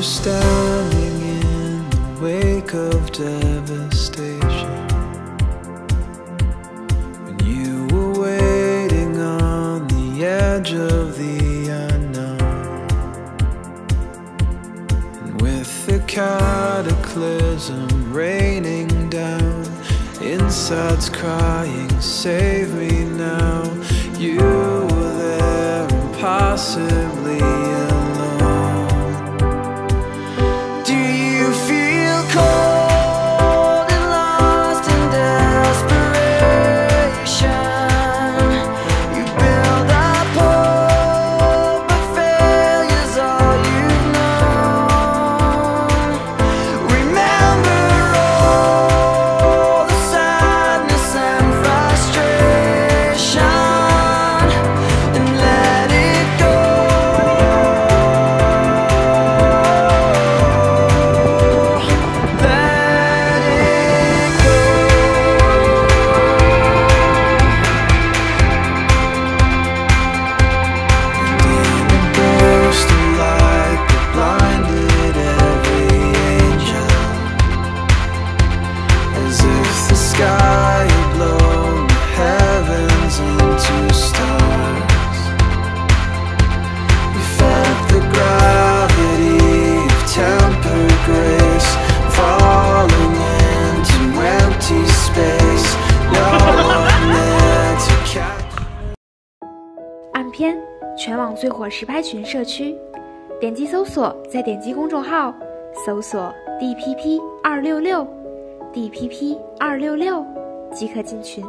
were standing in the wake of devastation. When you were waiting on the edge of the unknown. And with the cataclysm raining down, inside's crying, Save me now. You were there, impossibly 天全网最火实拍群社区，点击搜索，再点击公众号，搜索 DPP 二六六，DPP 二六六即可进群。